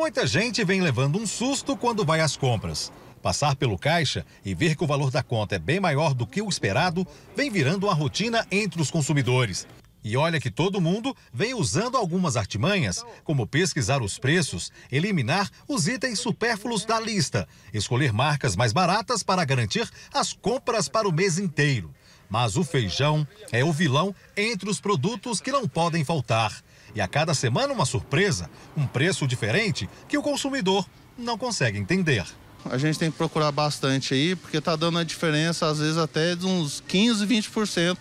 Muita gente vem levando um susto quando vai às compras. Passar pelo caixa e ver que o valor da conta é bem maior do que o esperado vem virando uma rotina entre os consumidores. E olha que todo mundo vem usando algumas artimanhas, como pesquisar os preços, eliminar os itens supérfluos da lista, escolher marcas mais baratas para garantir as compras para o mês inteiro. Mas o feijão é o vilão entre os produtos que não podem faltar. E a cada semana uma surpresa, um preço diferente que o consumidor não consegue entender. A gente tem que procurar bastante aí, porque está dando a diferença, às vezes, até de uns 15, 20%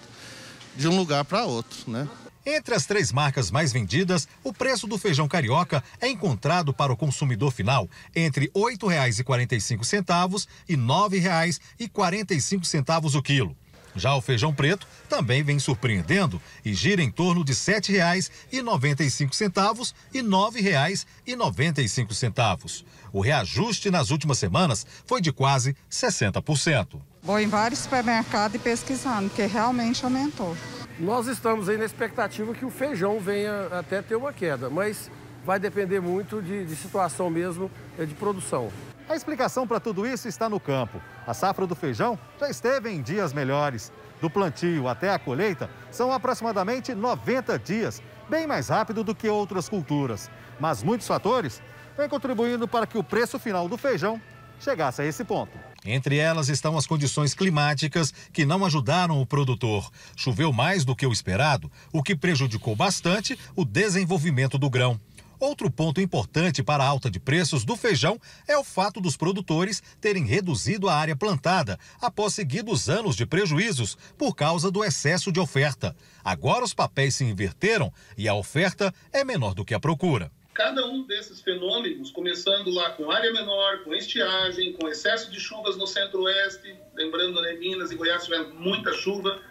de um lugar para outro, né? Entre as três marcas mais vendidas, o preço do feijão carioca é encontrado para o consumidor final entre R$ 8,45 e R$ 9,45 o quilo. Já o feijão preto também vem surpreendendo e gira em torno de R$ 7,95 e R$ 9,95. O reajuste nas últimas semanas foi de quase 60%. Vou em vários supermercados e pesquisando, porque realmente aumentou. Nós estamos aí na expectativa que o feijão venha até ter uma queda, mas vai depender muito de, de situação mesmo é, de produção. A explicação para tudo isso está no campo. A safra do feijão já esteve em dias melhores. Do plantio até a colheita são aproximadamente 90 dias, bem mais rápido do que outras culturas. Mas muitos fatores vêm contribuindo para que o preço final do feijão chegasse a esse ponto. Entre elas estão as condições climáticas que não ajudaram o produtor. Choveu mais do que o esperado, o que prejudicou bastante o desenvolvimento do grão. Outro ponto importante para a alta de preços do feijão é o fato dos produtores terem reduzido a área plantada após seguidos anos de prejuízos por causa do excesso de oferta. Agora os papéis se inverteram e a oferta é menor do que a procura cada um desses fenômenos, começando lá com área menor, com estiagem, com excesso de chuvas no centro-oeste, lembrando, né, Minas e Goiás tiveram muita chuva,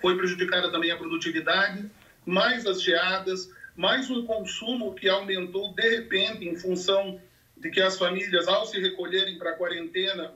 foi prejudicada também a produtividade, mais as geadas, mais um consumo que aumentou de repente em função de que as famílias, ao se recolherem para a quarentena,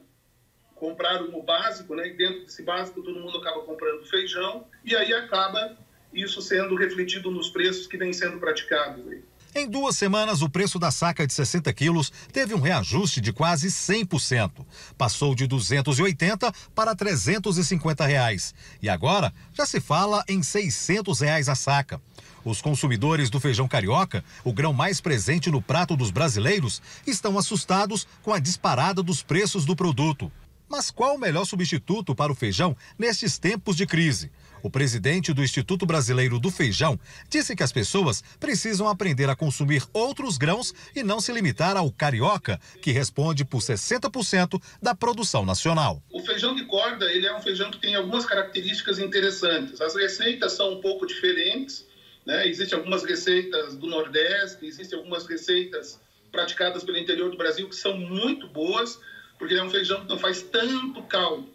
compraram o básico, né? E dentro desse básico todo mundo acaba comprando feijão e aí acaba isso sendo refletido nos preços que vêm sendo praticados. Aí. Em duas semanas, o preço da saca de 60 quilos teve um reajuste de quase 100%. Passou de 280 para 350 reais. E agora já se fala em 600 reais a saca. Os consumidores do feijão carioca, o grão mais presente no prato dos brasileiros, estão assustados com a disparada dos preços do produto. Mas qual o melhor substituto para o feijão nestes tempos de crise? O presidente do Instituto Brasileiro do Feijão disse que as pessoas precisam aprender a consumir outros grãos e não se limitar ao carioca, que responde por 60% da produção nacional. O feijão de corda ele é um feijão que tem algumas características interessantes. As receitas são um pouco diferentes né? Existem algumas receitas do Nordeste, existem algumas receitas praticadas pelo interior do Brasil que são muito boas, porque é um feijão que não faz tanto caldo.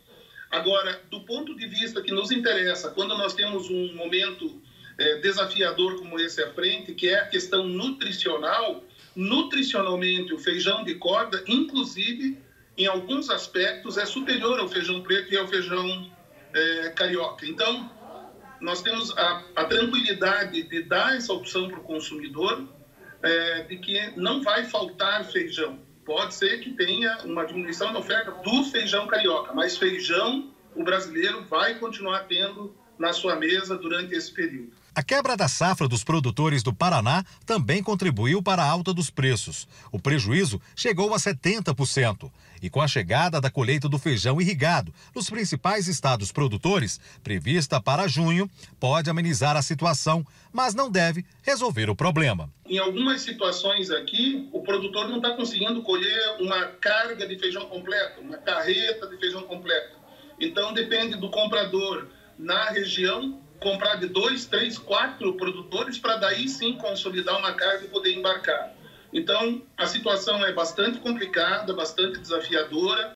Agora, do ponto de vista que nos interessa, quando nós temos um momento é, desafiador como esse à frente, que é a questão nutricional, nutricionalmente o feijão de corda, inclusive em alguns aspectos, é superior ao feijão preto e ao feijão é, carioca. Então, nós temos a, a tranquilidade de dar essa opção para o consumidor é, de que não vai faltar feijão. Pode ser que tenha uma diminuição da oferta do feijão carioca, mas feijão o brasileiro vai continuar tendo na sua mesa durante esse período. A quebra da safra dos produtores do Paraná também contribuiu para a alta dos preços. O prejuízo chegou a 70%. E com a chegada da colheita do feijão irrigado nos principais estados produtores, prevista para junho, pode amenizar a situação, mas não deve resolver o problema. Em algumas situações aqui, o produtor não está conseguindo colher uma carga de feijão completo, uma carreta de feijão completo. Então depende do comprador na região comprar de dois, três, quatro produtores para daí sim consolidar uma carga e poder embarcar. Então, a situação é bastante complicada, bastante desafiadora.